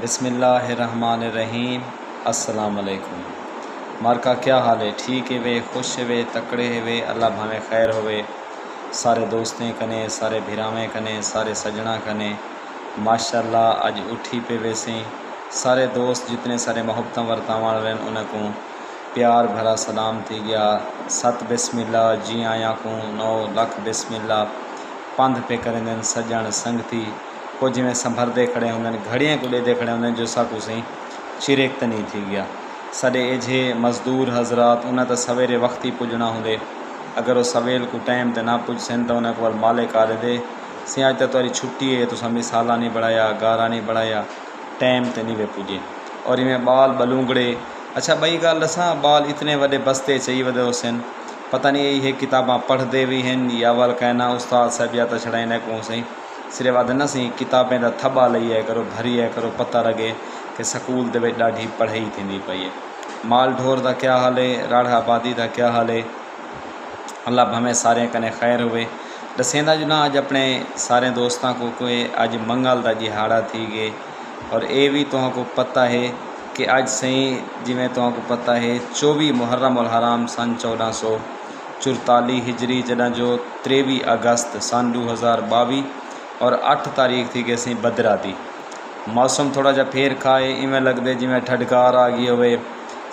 बिसमीम अस्सलाम वालेकुम मार्का, क्या हाल है? ठीक है वे? खुश वे? तकड़े वे? अल्लाह भावे खैर होवे। सारे दोस्तें कने, सारे भिरावें कने, सारे सजना कने। माशाल्लाह अज उठी पे वैसे सारे दोस्त जितने सारे मोहब्बत वरतावण उनको प्यार भरा सलाम थी गया। सत बिस्मिल्ला जी आया को। नौ लख बिस्मिल्ला पंध पे करें सजन संगती। को जिमें संभरते खड़े होंगे घड़ियाँ को लेते खड़े होंगे जो साकू सही चिरेक तो नहीं थी गया। साढ़े एजे मजदूर हजरात, उन्हें तो सवेरे वक्त ही पुजना होंगे। अगर वो सवेल को टाइम तो ना पुज सन तो उन्हें को माले कर दे। सी अज तो तुरी छुट्टी है तो मिसाला नहीं बढ़ाया, गारा नहीं बढ़ाया, टाइम तो नहीं वे पुजे। और इवें बाल बलूंगड़े। अच्छा बई गाल दसा, बाल इतने वे बस्ते चाहिए वे सन पता नहीं ये किताबा पढ़ते भी हैं, या वाल कहना उस्ताद साहब या तो छड़ाई को सही सिर्फ़ न सी किताबें का थबा लिया करो भरिए करो, पता लगे कि स्कूल के ढी पढ़ाई थी पई है माल ढोर का क्या हाल है राढ़ा आबादी का क्या हाल है अल्लाह हमें सारे कने खैर हुए दसेंदा जो ना अज अपने सारे दोस्तों को कोई अज मंगल का दिहाड़ा थी गए और ये भी तुमको पता है कि अज सही जिमें तुमको पता है, चौबी मुहर्रम उल हराम सन चौदह सौ चुरताली हिजरी जो त्रेवी अगस्त सन दो हज़ार बावी और अठ तारीख थी कि असी बदरा थी मौसम थोड़ा जहा फेर खाए इवें लगते जिमें ठडकार आ गई हो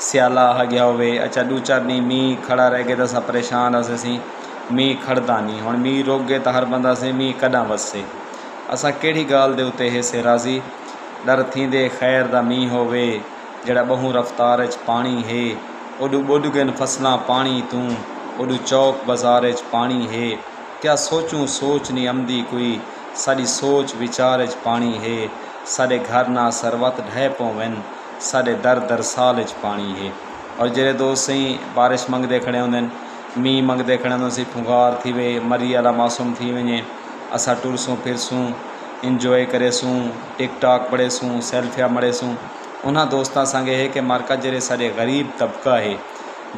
सियाला आ गया हो अच्छा दो चार दी मीह खड़ा रह गए तो अस परेशान अस असी मीह खड़ता नहीं हूँ मीह रोक गए तो हर बंदा से मीह कदा वसे असा कड़ी गाल के उत्ते हे राज़ी डर थींदे खैर का मीह हो जड़ा बहु रफ्तार पानी है ओडू बोडगन फ़सलों पानी तू ओडू चौक बाज़ार पानी है क्या सोचूं सोच नहीं आमदी कोई साड़ी सोच, विचार पानी है। साढ़े घर ना सरवत ढह पवन साढ़े दर दर साल पानी है। और जे दोस्त सही बारिश मंगते खड़े होंगे मीह मंगते खड़े होंगे सी फुगार थी वे, मरी वाला मौसम थी वे असा टुरसूं, फिरसूं इंजॉय करेसूं टिक टॉक पढ़ेसूं सेल्फिया मड़ेसूं उन्होंने दोस्तों संगे है कि मार्का जे सारे गरीब तबका है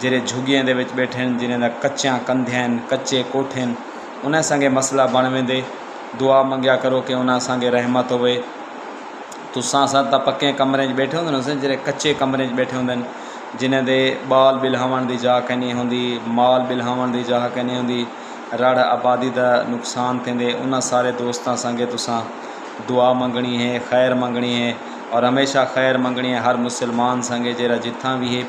जे झुगियाँ बैठे जिन्हें कच्चा कंधे कच्चे कोठे उन्हें संगे मसला बन वे दुआ मंगया करो कि उन्हें असांखे रहमत होवे। तुसां असां त पके कमरे बैठे होंगे न जेह्ड़े कच्चे कमरे बैठे होंगे जिन्हें दे बाल बिलहावन की जाह कैनी होंगी माल बिलहावन की जाह कैनी रड़ आबादी का नुकसान थेंदे उन्होंने सारे दोस्तों संगे तुसां दुआ मंगनी है, खैर मंगनी है, और हमेशा खैर मंगनी है हर मुसलमान संगे जरा जिथा भी है।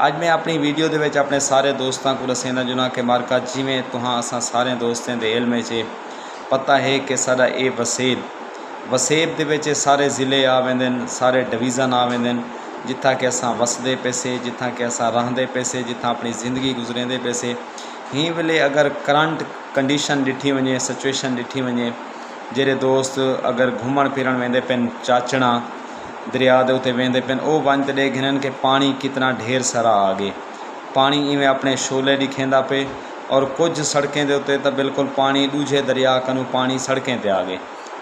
अज मैं अपनी वीडियो के अपने सारे दोस्तों को दसेंदा जुना कि मार्का जिमें तुहां असां सारे दोस्तें के इलमे च पता है कि सारा ये वसेब वसेब के सारे ज़िले आ वेंदे सारे डिवीज़न आ वेंदे जिथा कि असां वसदे पैसे जिथा कि असां रहंदे पैसे जिथा अपनी ज़िंदगी गुज़रेंदे पैसे हीअं वेले अगर करंट कंडीशन ॾिठी वञे सिचुएशन ॾिठी वञे जहिड़े दोस्त अगर घुमण फिरण वेंदे पिन चाचणा दरिया के उत्ते वेंदे पिन ओ वन त ॾे हिननि पानी कितना ढेर सारा आ गए पानी इवें अपने शोले ॾिखेंदा पे और कुछ सड़कें के उत्ते तो बिल्कुल पानी दूजे दरिया कनू पानी सड़कें ते आ गए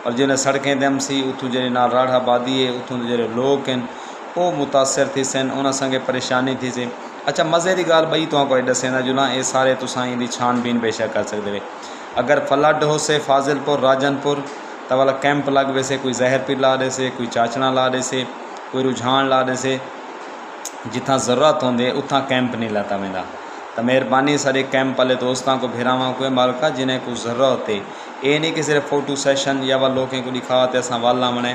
और जिन्हें सड़कें दम सी उतों जे राढ़ आबादी है उतों जे लोग हैं वो मुतासर थी सन उन्होंने संगे परेशानी थी सी अच्छा मज़े की गाल बई तो कोई दसेंदा जुना ये सारे तुसा इंदी छानबीन बेशक कर सकते अगर फ्लड हो से फाजिलपुर राजनपुर तो वाला कैंप लग वैसे कोई जहर पीर ला दे से कोई चाचना ला दे से कोई रुझान ला दे से जिथा ज़रूरत होंगे उतना कैंप नहीं लाता वेंदा तो मेहरबानी सारे कैंप वाले दोस्तों को भिरावा को मालका जिन्हें को ज़रूरत है ये नहीं कि सिर्फ़ फ़ोटो सेशन या वह लोगों को दिखा तो असा वाला मने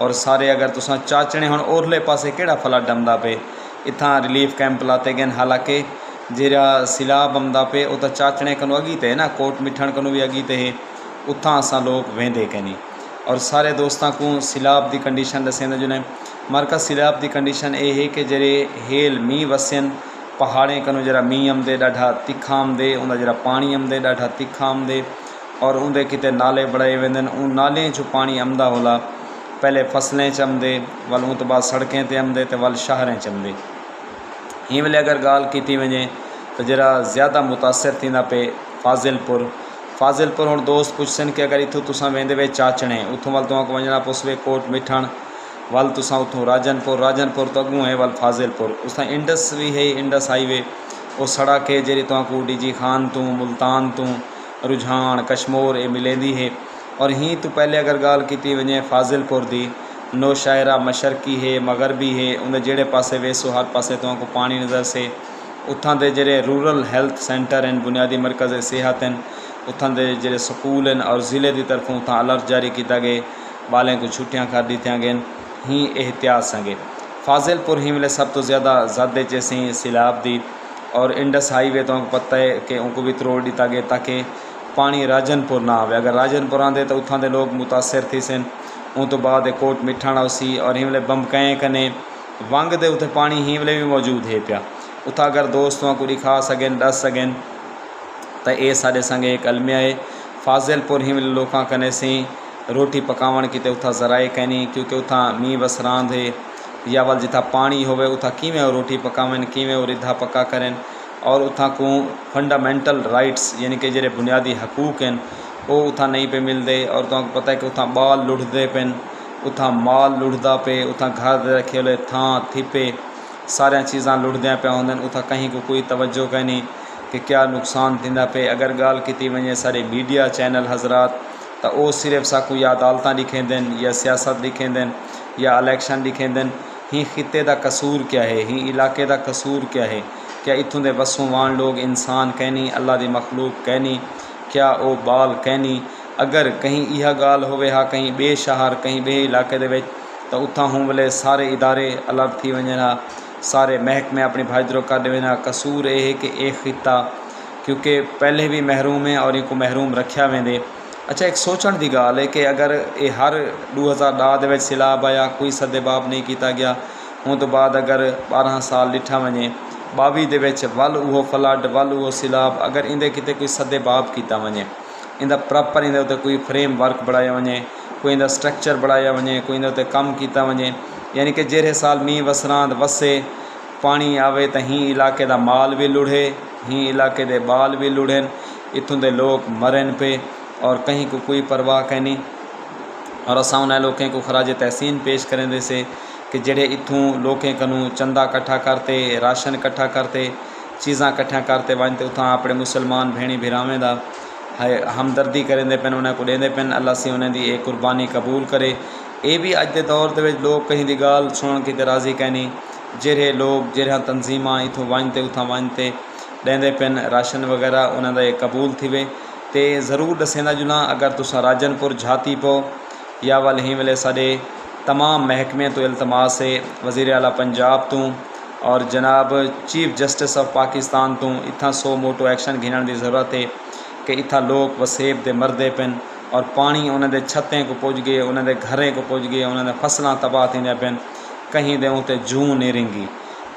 और सारे अगर तुसा चाचने हम ओरले पासे केड़ा फला डमदा पे इतना रिलीफ कैंप लाते गए हालाँकि जरा सिलाब आमदा पे वो तो चाचने कनो अगीते है ना कोट मिठण कनो भी अगीते है उतना असा लोग वेंदे कहीं और सारे दोस्तों को सिलाब की कंडीशन दसेंदा जिन्हें मरका सिलाब की कंडीशन ये है कि जरे हेल मीह वसन पहाड़े कनो जरा मीह आमदे ॾाढा तिखा आमदे उनका जरा पानी आमदे ॾाढा तिखा आमदे और उनके किते नाले बढ़ाए वेंदे उन नाले जो पानी आमदा होला पहले फ़सलें च आमदे वल उन तो बाद सड़कें ते आमदे तो वल शहरें च आमदे हीअं वेले अगर ॻाल्हि की वञे तो जरा ज़्यादा मुतासिर थींदा पे फाज़िलपुर फाज़िलपुर हूँ दोस्त पुछनि कि अगर इतों तुसां वेंदे वे चाचणे उतों वल तव्हांखे वञणा पवसि कोट मिठण वल तुसा उतों राजनपुर राजनपुर तो अगू है वल फाजिलपुर। उस इंडस भी है, इंडस हाईवे। वो सड़क है जी तक डी खान तू, मुल्तान तू, रुझान, कश्मोर ये मिलेंदी है। और ही तो पहले अगर गाल की वे फाजिलपुर की नौशायरा मशरकी है, मगरबी है उन जेड़े पासे वेसो, हर पासे तुमको पानी नज़र से। के जेड़े रूरल हेल्थ सेंटर हैं बुनियादी मरकज़ सेहत उतना के जेड़े स्कूल और ज़िले की तरफों उतना अलर्ट जारी किया गए बालें को छुट्टियाँ कर दी गई ही एहतियात संगे। फाजिलपुर ही मिले सब तो ज़्यादा ज़्यादा जैसे सिलाब दी और इंडस हाईवे तो पता है कि उनको भी तरोड़ दिता गया ताकि पानी राजनपुर ना आए अगर राजनपुर आते तो उतना के लोग मुतासर थी सन। उन तो बाद कोट मिठाणा उसी और हिमले बमकएँ कने वंग के उत्ते पानी हिमले भी मौजूद है पाया। उतना अगर दोस्तों को दिखा सकें दस सकें। तो ये साढ़े संगे एक अलमिया है। फाजिलपुर हिमले लोगों कने सी रोटी पकावन किते उथा जराए कहनी क्योंकि उथा मीह बसरांद है या वल जिथा पानी होवे, उथा किमें रोटी पकावन किमें रिधा पका करें। और उथा को फंडामेंटल राइट्स यानी कि जेरे बुनियादी हकूक हैं, वो उथा नहीं पे मिलते और तो पता है कि उथा बाल लुढ़ते पेन, उथा माल लुढ़दा पे, उथा घर रखे हुए थां थिपे, सारिया चीज़ा लुढ़द पे होंगे उथा कहीं को कोई तवज्जो कहनी कि क्या नुकसान थींदा पे। अगर गाल की वे सारे मीडिया चैनल हजरात तो वो सिर्फ़ साकू या अदालत लिखेंदन, या सियासत लिखेंदन, या इलेक्शन लिखेंदन। ही खिते का कसूर क्या है? ही इलाके का कसूर क्या है? क्या इतों के वसों वाण लोग इंसान कहनी, अल्लाह की मखलूक कहनी, क्या वो बाल कहनी? अगर कहीं यह गाल हो हा, कहीं बे शहर कहीं बे इलाके तो उतना हूँ बोले सारे इदारे अलग थी वन सारे महकमे अपनी भाईदरो कर देना कसूर यह है कि एक खिता क्योंकि पहले भी महरूम है और इनको महरूम रखा वेंदे। अच्छा एक सोचण की गाल है कि अगर ये हर दो हज़ार दह सिलाब आया कोई सदेबाब नहीं किया गया हूँ तो बाद अगर बारह साल डिठा वे बावी दे वल वो फ्लड वल वो सिलाब अगर इंदे किते कोई सदेबाब किया वे इंदा प्रॉपर इंदे कोई फ्रेम वर्क बढ़ाया वे कोई इंदा स्ट्रक्चर बढ़ाया वे कोई इंदे कम किया वे यानी कि जहिड़े साल मींह वसरांद वसे पानी आवे तो ही इलाके का माल भी लुढ़े ही इलाके के बाल भी लुढ़न इतों के लोग मरन पे और कहीं को कोई परवाह कहनी और असा उन्हें लोगों को खराज तहसीन पेश करें से कि जेड़े इतों लोगों कनू चंदा कट्ठा करते, राशन कट्ठा करते, चीज़ा कट्ठा करते वन तो उतना अपने मुसलमान भेणी भिरावें हमदर्दी करेंदे पेन, उन्हें को देंदे पेन, अल्लाह से उन्हें दी एक कुर्बानी कबूल करे। ये भी अज के दौर लोग कहीं की गाल सुन की राज़ी कहनी जेरे लोग जहिड़ा तंजीम इतों वनते उतना वनते देंदे पेन राशन वग़ैरह उन्होंने कबूल थी तो ज़रूर दसेंदा जुना अगर तुसा राजनपुर झाती पो या वाल ही वेले साढ़े तमाम महकमे तो इल्तमास है वज़ी अला पंजाब तू, और जनाब चीफ जस्टिस ऑफ़ पाकिस्तान तू इतना सो मोटो एक्शन घिनण की ज़रूरत है कि इतना लोग वसेब दे मरदे पेन, और पानी उन्होंने छतें को पुज गए उन्होंने घरें को पुज गए उन्होंने फ़सलें तबाह थी पेन, कहीं दे उते जू निरिंगी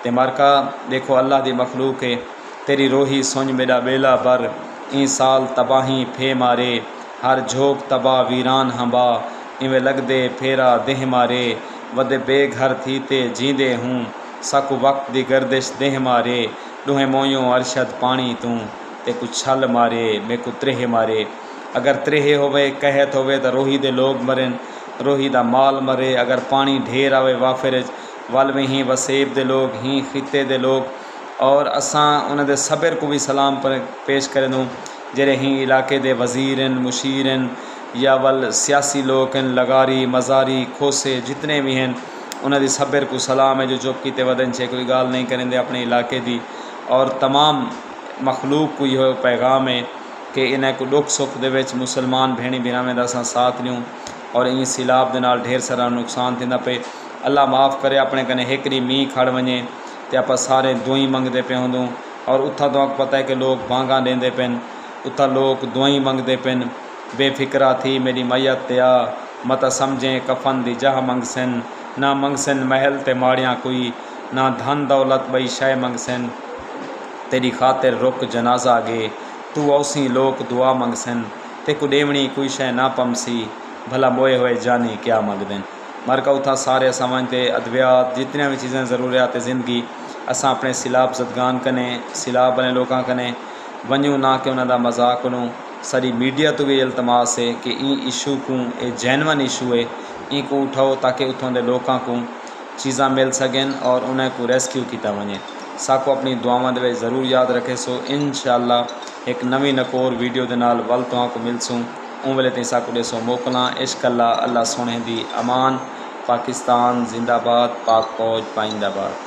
ते मरका, देखो अल्लाह की मखलूक है, तेरी रोही सुंज मेरा बेला बर ई साल तबाही फे मारे, हर झोंक तबाह वीरान हंबा। इवें लगदे फेरा देह मारे वदे बेघर थी ते जींदे हूँ। सक वक्त दी गर्दिश देह मारे, डूहें मोयों अरशद पानी तू। ते कुछ छल मारे मैं को त्रेह मारे। अगर त्रेह होवे, कहत होवे तो रोही दे लोग मरन। रोही दा माल मरे, अगर पानी ढेर आवे वाफिर वल में ही वसेब दे लोग, ही खिते दे लोग। और असा उन्होंने सबर को भी सलाम पर पेश करें दूँ जड़े ही इलाके दे वज़ीर मुशीर या वल सियासी हैं लगारी, मज़ारी, खोसे, जितने भी हैं उन्होंने सबर को सलाम है जो चुप किते वदन छे, कोई गाल नहीं करेंगे अपने इलाके की और तमाम मखलूक को यह पैगाम है कि इन्हें को दुख सुख दे मुसलमान भेणी भिरावें का साथ ॾियूं और इन सिलाब के नाल ढेर सारा नुकसान थींदा पे। अल्लाह माफ़ करे, अपने कने हिकड़ी मींह खड़ वञे। तो आप सारे दुआई मंगते पे होंदूं और उथा तो पता है कि लोग भांगा देंदे पेन उथा लोग दुआई मंगते पेन बेफिक्रा थी मेरी मैयत ते आ मत समझें कफन दी जह मंगसन ना मंगसन महल ते माड़ियाँ कोई ना धन दौलत बई शय मंगसन तेरी खातिर रुक जनाजा गे तू औसी लोक दुआ मंगसन ते को डेवणी कोई शय ना पमसी भला मोए हुए जानी क्या मंगदन मर का उथा सारे समझते अद्वियात जितनी भी चीज़ें ज़रूरियात ज़िंदगी, असा अपने सिलाब जदगान कने सिलाब बने लोगों कने वनूँ ना कि उन्होंने मज़ाक करूँ सारी मीडिया तो भी इल्तमास है कि ई इशू को ये जैनवन इशू है। ई को उठाओ ताकि उतों के लोगों को चीज़ा मिल सकें और उन्हें को रेस्क्यू किया वे साको अपनी दुआव ज़रूर याद रखे सो। इन शाला एक नवी नकोर वीडियो के नाल वल तो मिलसूँ। उन वे तीन साको ॾिसो मोकिलां। इश्क अल्लाह अल्लाह सोने दी अमान। पाकिस्तान जिंदाबाद पाक फौज पाइंदाबाद।